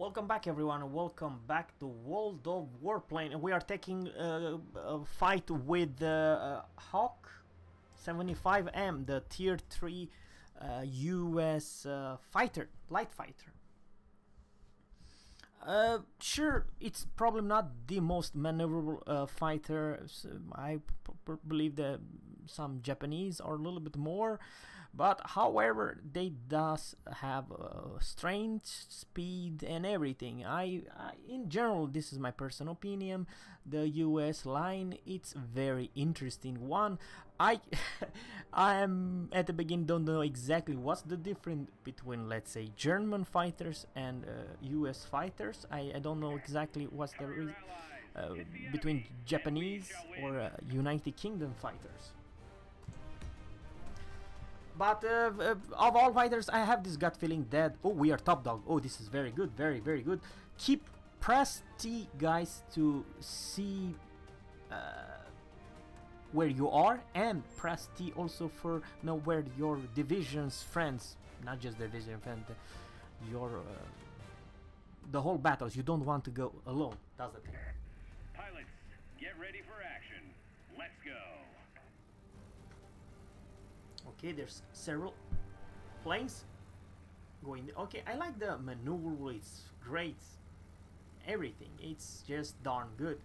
Welcome back everyone, welcome back to World of Warplane. We are taking uh, a fight with the uh, Hawk 75M, the tier 3 uh, US uh, fighter, light fighter. Uh, sure, it's probably not the most maneuverable uh, fighter. I believe that some Japanese are a little bit more, but however, they does have uh, strength, speed, and everything. I, I, in general, this is my personal opinion. The U.S. line, it's very interesting one. I, I am at the beginning don't know exactly what's the difference between, let's say, German fighters and U.S. Uh, fighters I, I don't know exactly what's the uh, between Japanese or uh, United Kingdom fighters. But uh, uh, of all fighters, I have this gut feeling that oh, we are top dog. Oh, this is very good, very very good. Keep press T, guys, to see uh, where you are, and press T also for know where your division's friends, not just division friend, your uh, the whole battles. You don't want to go alone. The thing. Pilots, get ready for action. Let's go. Okay, there's several planes going. Okay, I like the maneuver. It's great. Everything. It's just darn good.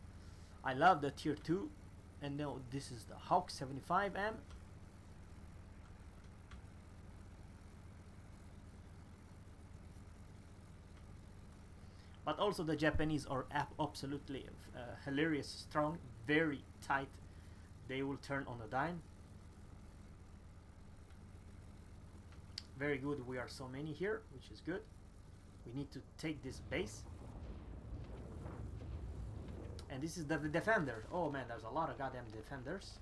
I love the tier 2 and now this is the Hawk 75M but also the Japanese are absolutely uh, hilarious, strong, very tight. They will turn on a dime. Very good, we are so many here, which is good. We need to take this base. And this is the, defender. Oh man, there's a lot of goddamn defenders.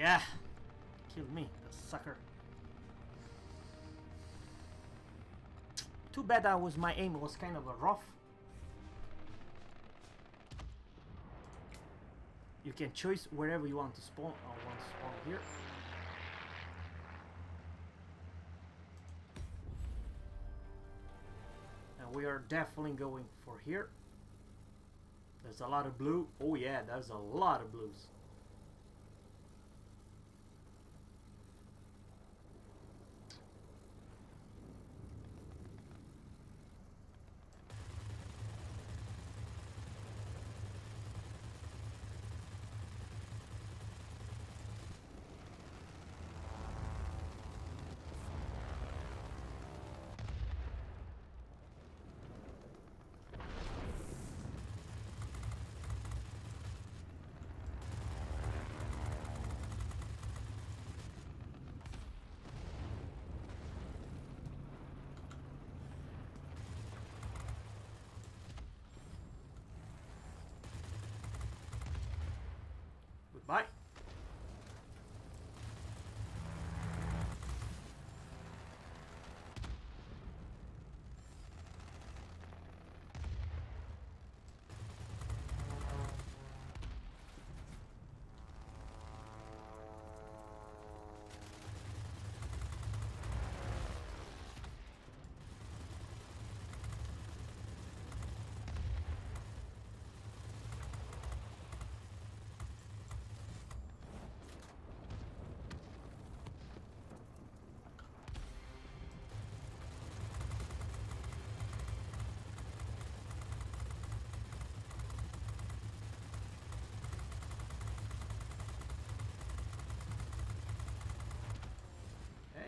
Yeah! Killed me, the sucker. Too bad that was my aim was kind of rough. You can choose wherever you want to spawn. I want to spawn here. And we are definitely going for here. There's a lot of blue. Oh yeah, there's a lot of blues. Bye.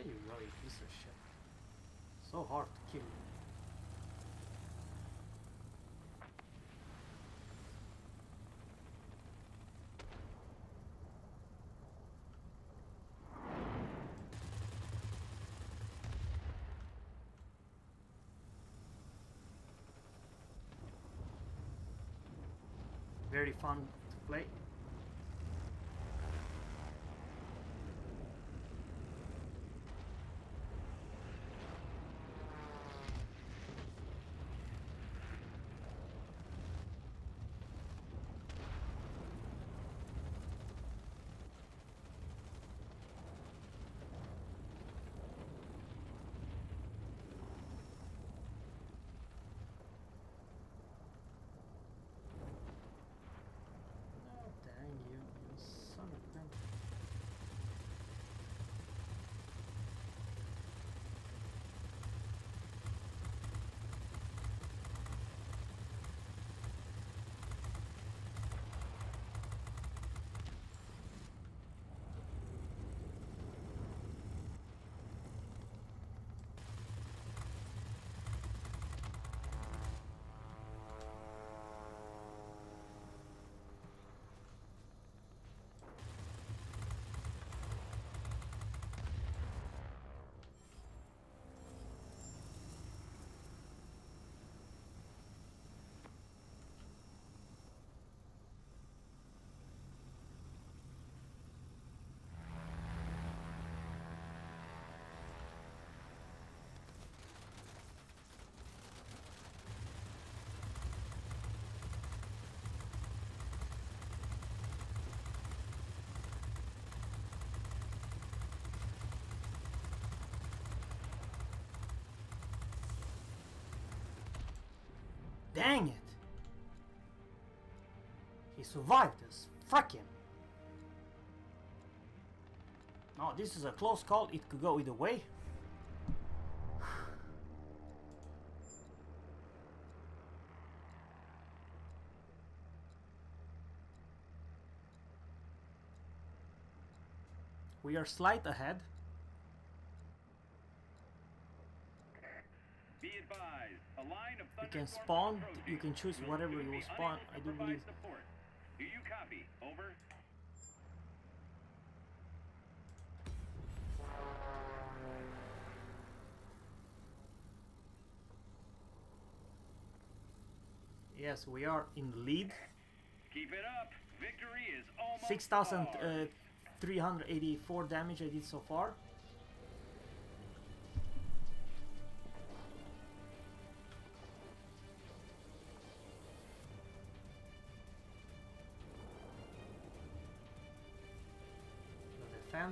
There you you piece of shit. So hard to kill. Very fun to play. Dang it! He survived this. Fuck him. Oh, this is a close call. It could go either way. We are slight ahead. Be advised, a line of You can spawn, you can choose whatever you will spawn. I do believe Support. Do you copy? Over. Yes, we are in the lead. Keep it up. Victory is almost ours. 6,384 uh, damage I did so far.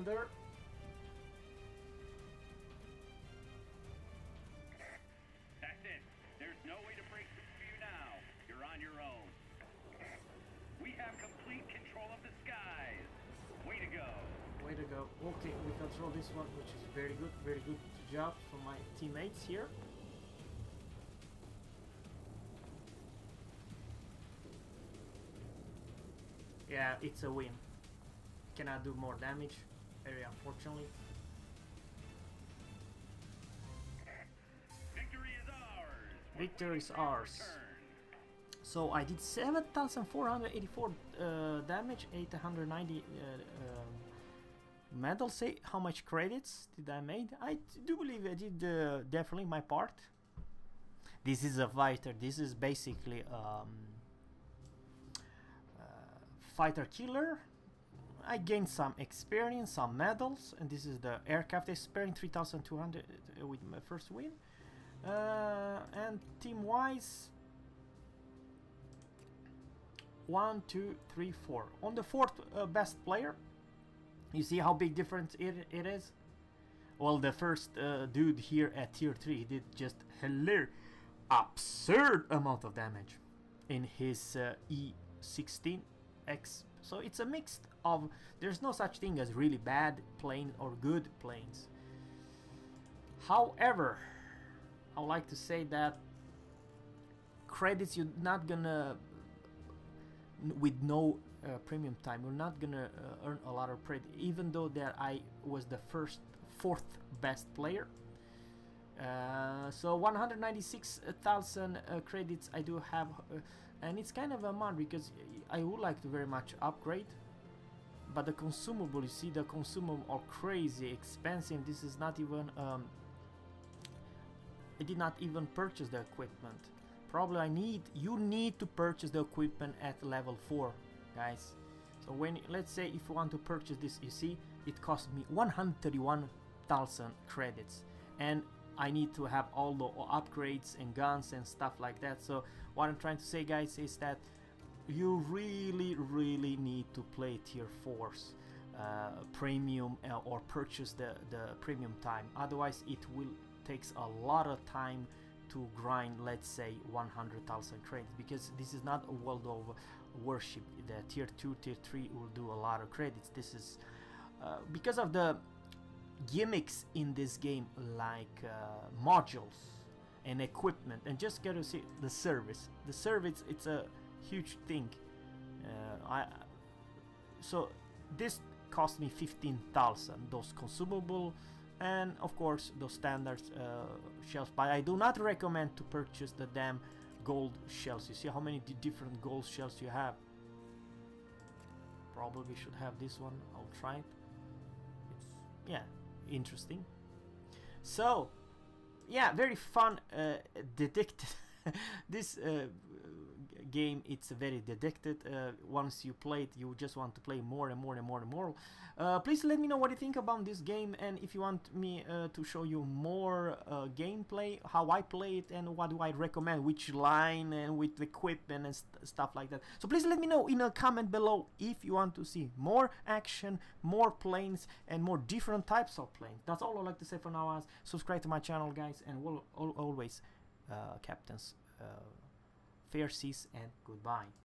The. That's it. There's no way to break through you now. You're on your own. We have complete control of the skies. Way to go. Way to go. Okay, we control this one, which is very good. Very good job from my teammates here. Yeah, it's a win. Cannot do more damage, very unfortunately. Victory is ours. Victory is waiting for your ours. So I did 7,484 uh, damage, 890 uh, um, medals. Say how much credits did I made? I do believe I did uh, definitely my part. This is a fighter. This is basically um, uh, fighter killer. I gained some experience, some medals, and this is the aircraft experience 3,200 uh, with my first win. Uh, and team wise, one, two, three, four. On the fourth uh, best player, you see how big difference it, it is? Well, the first uh, dude here at tier 3 he did just hilarious, absurd amount of damage in his uh, E16X. So it's a mix of, there's no such thing as really bad plane or good planes. However, I would like to say that credits you're not gonna with no uh, premium time you're not gonna uh, earn a lot of credit even though that i was the first fourth best player. Uh, so 196,000 uh, credits I do have, uh, and it's kind of a mad because I would like to very much upgrade. But the consumable, you see, the consumable are crazy expensive. This is not even. Um, I did not even purchase the equipment. Probably I need. You need to purchase the equipment at level four, guys. So when let's say if you want to purchase this, you see, it cost me 131,000 credits, and I need to have all the upgrades and guns and stuff like that. So what I'm trying to say, guys, is that you really, really need to play tier 4s uh, premium uh, or purchase the, the premium time. Otherwise, it will takes a lot of time to grind, let's say, 100,000 credits because this is not a World of Warship. The tier 2, tier 3 will do a lot of credits. This is uh, because of the gimmicks in this game like uh, modules and equipment and just get to see the service the service it's a huge thing. Uh, I so this cost me 15,000 those consumable and of course those standard uh, shells. But I do not recommend to purchase the damn gold shells. You see how many different gold shells you have? Probably should have this one. I'll try it. It's yeah interesting. So, yeah, very fun uh, detective. this uh, game it's very addicted uh, once you play it you just want to play more and more and more and more. Uh, please let me know what you think about this game and if you want me uh, to show you more uh, gameplay how I play it and what do I recommend which line and with equipment and st stuff like that. So please let me know in a comment below if you want to see more action more planes and more different types of planes. That's all I'd like to say for now. As subscribe to my channel guys and we'll always uh, captains uh, fair seas and goodbye